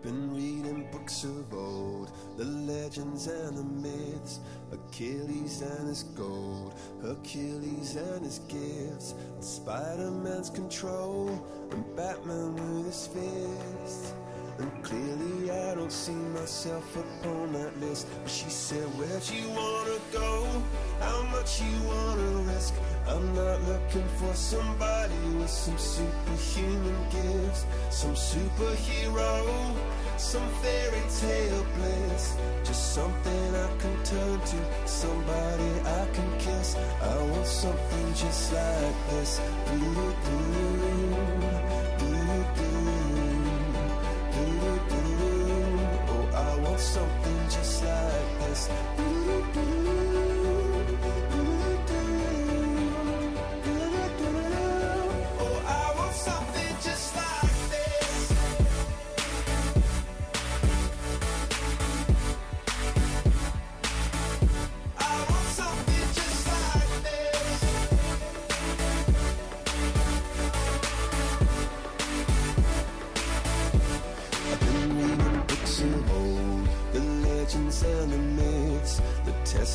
been reading books of old, the legends and the myths, Achilles and his gold, Hercules and his gifts, and Spider-Man's control, and Batman with his fists. And clearly I don't see myself upon that list. But she said, Where'd you wanna go? How much you wanna risk? I'm not looking for somebody with some superhuman gifts, some superhero, some fairy tale bliss. Just something I can turn to, somebody I can kiss. I want something just like this. Doo-doo-doo,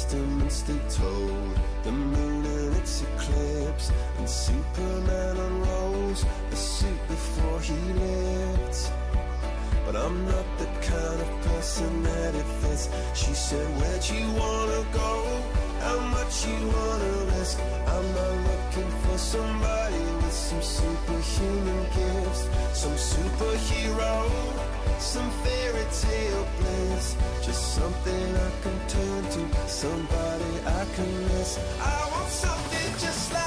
testaments they told, the moon and its eclipse, and Superman unrolls the suit before he lived. But I'm not the kind of person that it fits. She said, Where'd you wanna go? How much you wanna risk? I'm not looking for somebody with some superhuman gifts, some superhero, some fairy bliss. Just something I can turn to, somebody I can miss. I want something just like